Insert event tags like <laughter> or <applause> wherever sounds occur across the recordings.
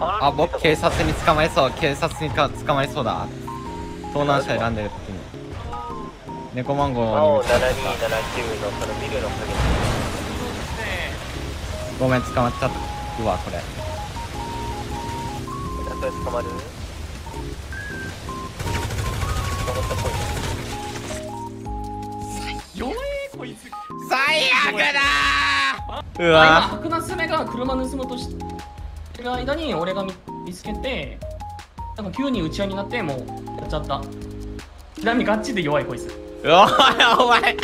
あ僕警察に捕まりそう。警察にか捕まりそうだ。盗難車選んでる時に。猫マンゴー青7279にのそのビルの影。ごめん捕まっちゃった。うわこれ。それ捕まる？捕まったっぽい。弱えこいつ最悪だー。う今わ白ナス目が車盗もうとしてる間に俺が見見つけてなんか急に打ち合いになってもうやっちゃった。ちなみにガチで弱いこいつおいお前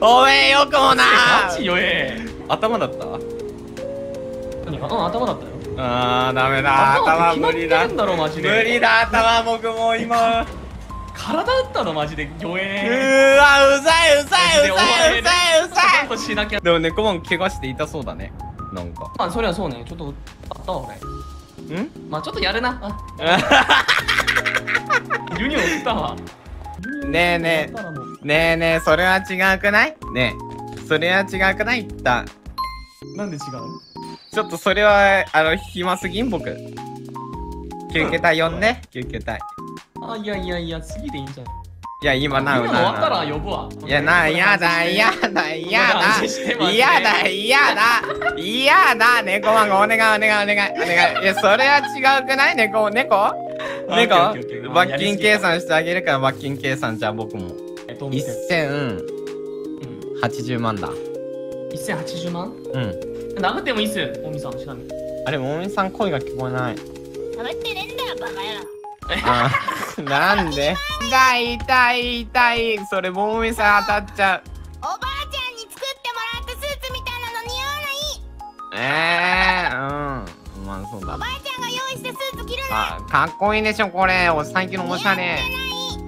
おめえよくもな。ガチ弱え。頭だった？何かうん頭だったよ。あーダメだ。頭無理だ。無理だ頭僕もう今。体打ったのマジで。弱うえ。ーわうざいうざいうざいうざい。うざちゃんとしなきゃ。いでも猫マン怪我して痛そうだねなんか。あそれはそうね。ちょっとあったわ俺。ん？まあちょっとやるな。<laughs> あユニオン打ったわ。ねえねえ。ねえねえそれは違くない？ねえ。それは違くない？だなんで違う？ちょっとそれはあの暇すぎん？僕。救急隊呼んで。救急隊あいやいやいや次でいいんじゃんい？や今なユニオン終わったらな呼ぶわ。いやなやだやだやだ。やだやだ。やだ猫マンゴお願いお願いお願いお願い。いやそれは違くない？猫猫？あ猫？罰金計算してあげるから罰金計算じゃあ僕も。えっと見て1080万だ。うん。1080万？うん。殴ってもいいっすよ大見さんちなみに。あれもみさん声が聞こえない。喋ってねえんだよバカ野郎あなんで？痛い痛い痛い。それもみさん当たっちゃう。おばあちゃんに作ってもらったスーツみたいなの似合わない。ええー、うん。まあそうだおばあちゃんが用意したスーツ着るのあかっこいいでしょこれお最近のおしゃれ。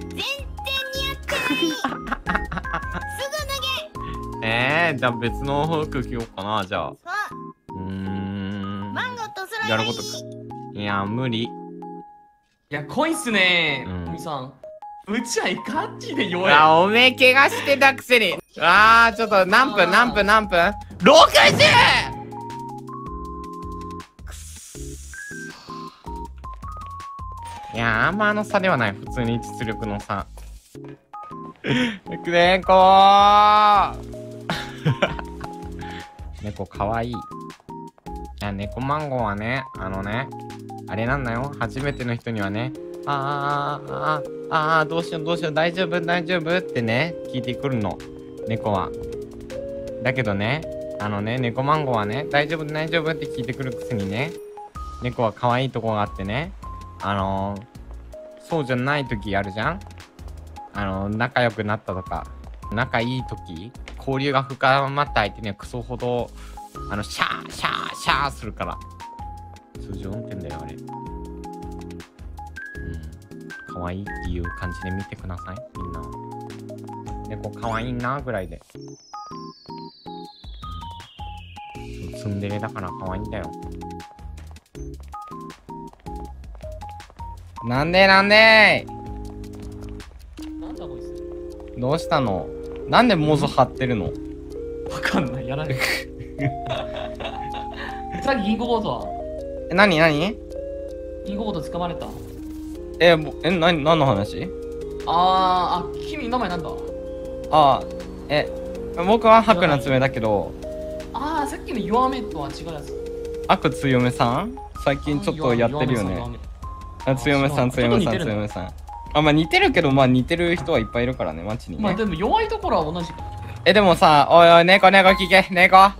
全然似合ってない。<laughs> すぐ脱げ。えー、じゃあ別の服着ようかなじゃあ。そう。うーん。マンゴーとそれがいいやることいや無理。いや濃いっすねうん。さん。うちはガチで弱い。あおめえ怪我してたくせに。あーちょっと何分何分何分 ?60! いやあんまあの差ではない普通に実力の差。<laughs> 猫ー。<laughs> 猫かわいい。いや猫マンゴーはねあのねあれなんだよ。初めての人にはね。あーあーああどうしようどうしよう。大丈夫大丈夫。ってね聞いてくるの。猫は。だけどねあのね猫マンゴーはね大丈夫大丈夫。って聞いてくるくせにね猫は可愛いとこがあってねあのー、そうじゃない時あるじゃん。あのー、仲良くなったとか仲いい時交流が深まった相手にはクソほどあのシャーシャーシャーするから。通常運転だよあれ。うん。可愛いっていう感じで見てくださいみんな。猫可愛いなぐらいで。ツンデレだから可愛いんだよ。なんでなんでなんだこいつ。どうしたの？なんでモゾ張ってるの？わかんない。やられる <laughs> さっき銀行強盗は？え、なになに銀行強盗捕まれた？え、ぼえ、なに、何の話？あーあ君名前なんだ？ああ、え、僕は白な爪だけど、ああさっきの弱めとは違うやつ。悪強めさん？最近ちょっとやってるよね。あ強めさん、あ強めさん、強めさん。あ、まあ似てるけど、まあ似てる人はいっぱいいるからね、街にね。まあでも弱いところは同じえ、でもさ、おいおい、猫猫聞け、猫。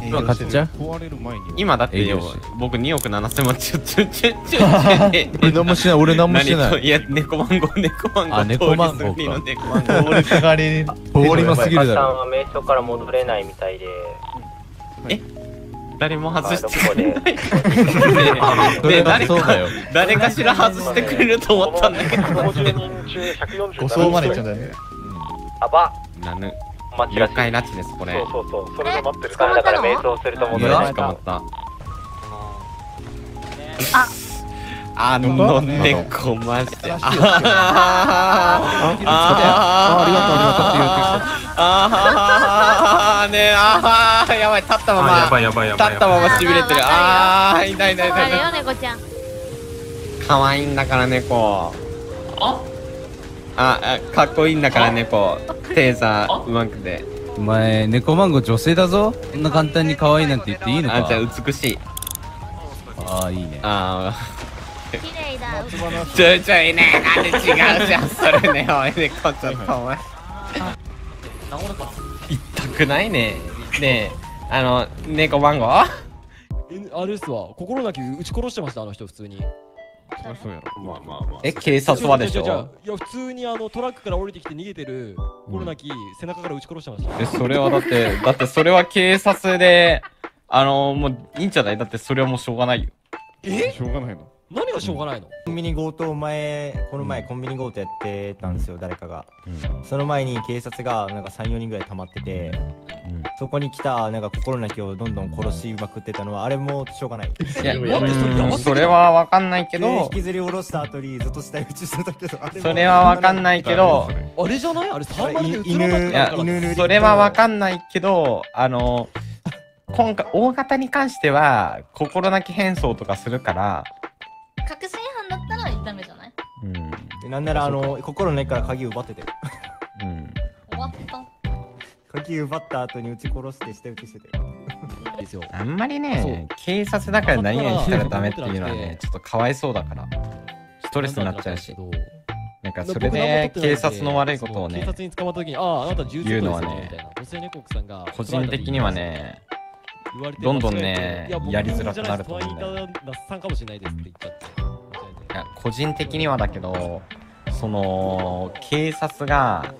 今買っちゃう？壊れる前には今だってよ僕2億7千万、ちょ、ちょ、ちょ、ちょ、ちょ、俺何もしてない俺何もしてない何いや、猫マンゴー、猫マンゴー。あ猫マンゴーか通りすぎの猫マンゴー。俺かかりすぎるだろさんは瞑想から戻れないみたいで誰も外してくれない。ね誰か、そうだよ誰かしら外してくれると思ったんだけど。150人中147ごそうまでいっちゃうんだよねあばなぬ、待ちらしい。了解拉致です、これ。そうそうそう。それで待ってる。からだから瞑想すると戻れない捕まった。あの猫マジでああああねああやばい立ったままやばいやばいやばい立ったまましびれてるああ痛い痛い痛いあれ痛いよ猫ちゃん可愛いんだから猫あああかっこいいんだから猫テーザーうまくて。お前猫マンゴー女性だぞ。そんな簡単に可愛いなんて言っていいのか。あじゃあ美しい。ああいいね。あ綺麗だ。あちょいちょいねなんで違うじゃんそれねおい猫ちょっとお前。治るか痛くないね。ねえあの猫番号えあれですわ。心なき撃ち殺してましたあの人普通にそうやろ。まあまあまあ。え警察はでしょ？いや普通にあのトラックから降りてきて逃げてる心なき背中から撃ち殺してましたえそれはだってだってそれは警察であのもういいんじゃない？だってそれはもうしょうがないよ。え？しょうがないの何がしょうがないの？コンビニ強盗前この前コンビニ強盗やってたんですよ誰かが、その前に警察がなんか34人ぐらい溜まってて、そこに来たなんか心なきをどんどん殺しまくってたのはあれもしょうがない。いやそれはわかんないけでど引きずり下ろした後にずっと死体打ちしてたけど <laughs> あれもそれはわかんないけどあれじゃない？あれ3番で撃つ犬いや犬塗りそれはわかんないけどあの <laughs> 今回大型に関しては心なき変装とかするからでなんならあの心の根から鍵奪ってて。うん。終わった鍵奪った後に撃ち殺して死体打ちしてて。ですよ。あんまりね警察だから何々したらダメっていうのはねちょっとかわいそうだからストレスになっちゃうし。僕なんかそれで警察の悪いことをね警察に捕まった時にあああなねねみたいな。女性猫さんが個人的にはねどんどんねいやりづらくなると思うんだよさんかもしれないですって言っちゃって。いや個人的にはだけどその警察が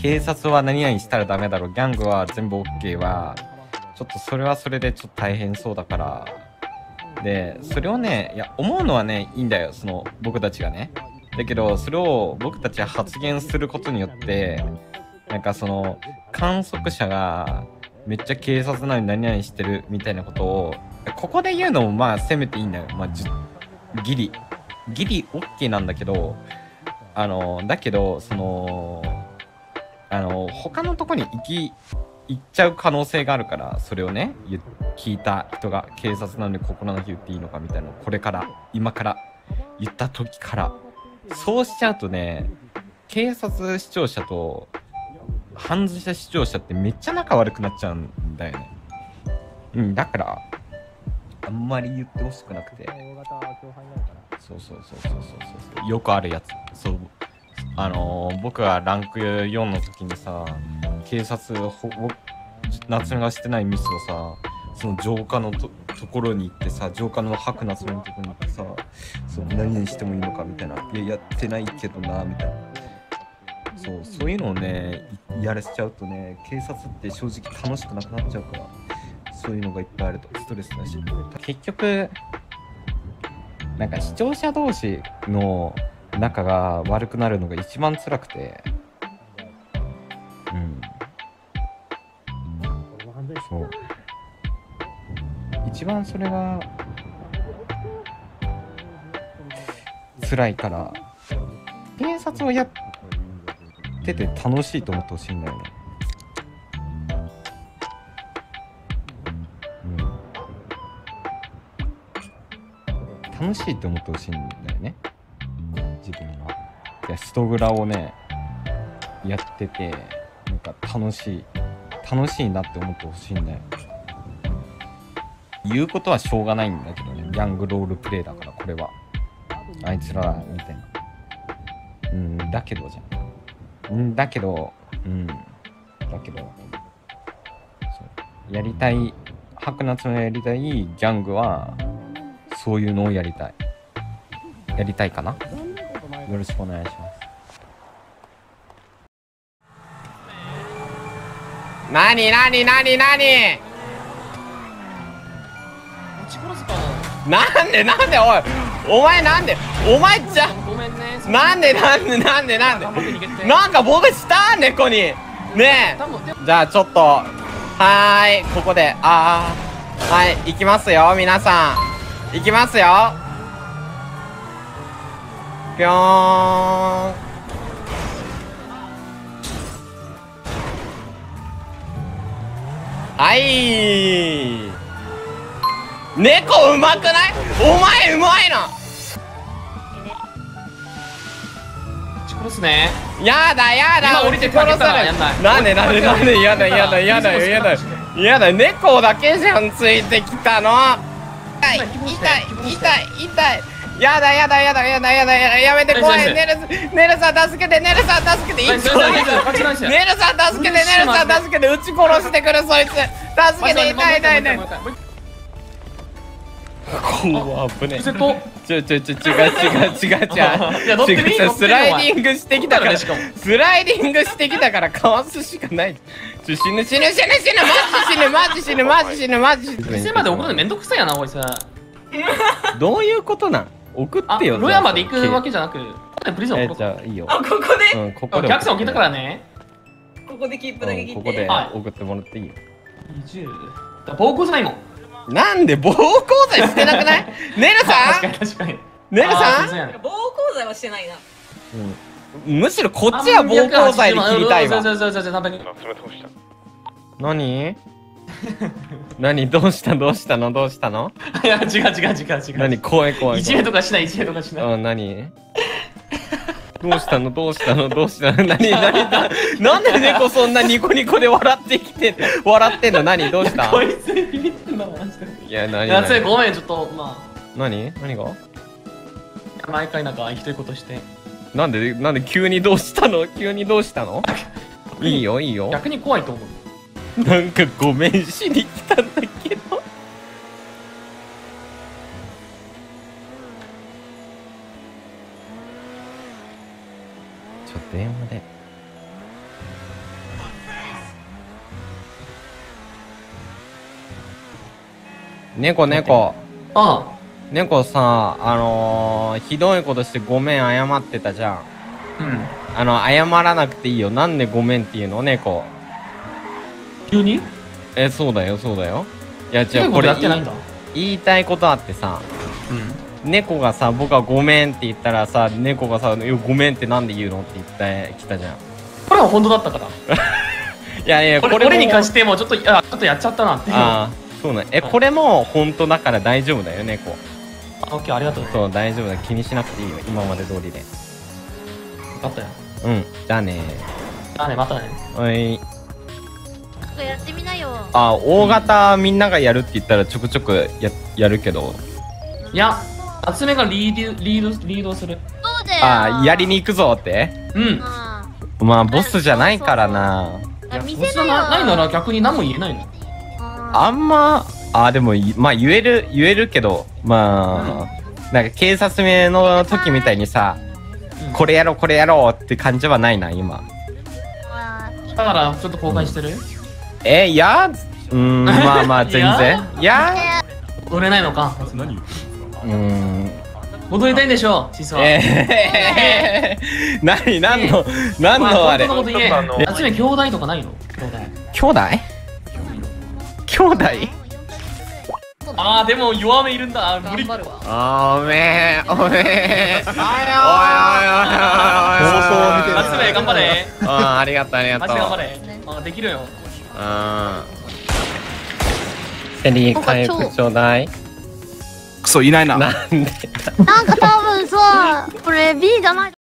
警察は何々したらダメだろギャングは全部 OK はちょっとそれはそれでちょっと大変そうだからでそれをねいや思うのはねいいんだよその僕たちがね。だけどそれを僕たちは発言することによってなんかその観測者がめっちゃ警察なのに何々してるみたいなことをここで言うのもまあせめていいんだよ、まあ、ギリ。ギリ OK なんだけどあのだけどそのあの他のとこに行き行っちゃう可能性があるからそれをね聞いた人が警察なのに心なき言っていいのかみたいなのをこれから今から言った時からそうしちゃうとね警察視聴者と犯罪者視聴者ってめっちゃ仲悪くなっちゃうんだよね。うんだからあんまり言ってほしくなくて。そうそうそうそうそうそう。よくあるやつ。そう。あのー僕がランク4の時にさ警察ほぼ夏目がしてないミスをさその浄化のとところに行ってさ浄化の白夏目のところに行ってさそう何々してもいいのかみたいな。いややってないけどなみたいな。そうそういうのをねいやらせちゃうとね警察って正直楽しくなくなっちゃうからそういうのがいっぱいあるとストレスだし結局なんか視聴者同士の仲が悪くなるのが一番辛くて。うん。そう。一番それが辛いから警察をやってて楽しいと思ってほしいんだよね。楽しいって思ってほしいんだよね自分は。いや、人蔵をね、やってて、なんか楽しい、楽しいなって思ってほしいんだよ。言うことはしょうがないんだけどね、ヤングロールプレイだから、これは。あいつら、みたいな。うん、だけどじゃん。うん、だけど、うん、だけど、やりたい、白夏のやりたいギャングは、そういうのをやりたい。やりたいかな？よろしくお願いします。なになになになになんで？なんで？おいお前なんで？お前じゃごめんね。なんで？なんで？なんで？なんで？なんか僕した猫に。ねえ。じゃあちょっと。はーい。ここで。あー。はい。行きますよ皆さん行きますよ。ぴょーん。はい。猫うまくない？お前うまいな。殺すね。やだやだ。今降りて殺さない。なんでなんでなんで？やだやだやだよやだ。よやだ <laughs> 猫だけじゃんついてきたの痛い痛い痛い痛いやだやだやだやだやだやだやめて怖い。ネルスネルさん助けてネルさん助けてネルさん助けてネルさん助けて撃ち殺してくるそいつ。助けて痛い痛い痛い。怖危ねセットちょちょちょ違う違う違う違う。<laughs> いや乗ってみ違う違う。乗ってみスライディングしてきたから。乗ってたらねしスライディングしてきたからかわすしかない。ちょ死ぬ死ぬ死ぬ死ぬマジ死ぬマジ死ぬマジ死ぬマジ死ぬ。店まで送るのめんどくさいやなこいつ。<laughs> どういうことなん？送あってよロヤまで行くわけじゃなくプリズンえ送ろうじゃあいいよ。あ、ここで、うんここでお客さん置けたからね。ここでキープだけ切って。うんここではい。送ってもらっていいよ。20暴行罪もなんで暴行罪してなくない？<laughs> ネル確かさんに確かに。ネルさん？暴行罪はしてないな。うん。むしろこっちは暴行罪で切りたいわ。何何どうしたどうしたのどうしたのいや違う違う違う違う何怖い怖い一円とかしない一円とかしないうん何どうしたのどうしたのどうしたの何何ななんで猫そんなニコニコで笑ってきて笑ってんの何どうしたこいつビビってんだもんマジでいや何いやつい何ごめんちょっとま何？何が？あ毎回なんかひどいことして。なんでなんで急にどうしたの？急にどうしたの？いいよいいよ。逆に怖いと思う。なんかごめんしに来たんだけど。ちょっと電話で猫猫。あ。猫さあのー、ひどいことしてごめん謝ってたじゃん。あうん。あの謝らなくていいよ。なんでごめんって言うの？猫。急に？えそうだよそうだよ。いや違うこれ言いたいことあってさ。うん。猫がさ僕はごめんって言ったらさ猫がさ「いやごめんってなんで言うの?」って言ってきたじゃん。これは本当だったから。<laughs> いやいやこれもこれ俺に関してもちょっとあちょっとやっちゃったなっていう。あああそうなんえこれも本当だから大丈夫だよ猫オッケーありがとうそう大丈夫だ。気にしなくていいよ今まで通りで。分かったよ。うんじゃあね。じゃあねまたね。おい。やってみなよ。あ大型みんながやるって言ったらちょくちょくややるけど。いや夏目がリードリードリードする。そうだよ。あやりに行くぞって。うん。うんまあボスじゃないからな。いやそ見せなよ。なないなら逆に何も言えないのあんまあでもいまあ言える言えるけどまあ、なんか警察名の時みたいにさ、うん。これやろうこれやろうって感じはないな今。うん。だからちょっと公開してる？えいや？うーんまあまあ全然。いや？踊れないのか？何うーん。踊りたいんでしょシスはえー、何何の何のあれ？本当のこと言え。ちょっとあの夏目兄弟とかないの？兄弟。兄弟？兄弟？ああでも弱めいるんだ。無理。おめえおめえ。おいおいおいおいおい放送を見て夏目頑張れ。ありがとうありがとう。マジで頑張れ。あできるよ。うん。セリー回復ちょうだいクソいないな。なんでなんか多分さこれ B じゃない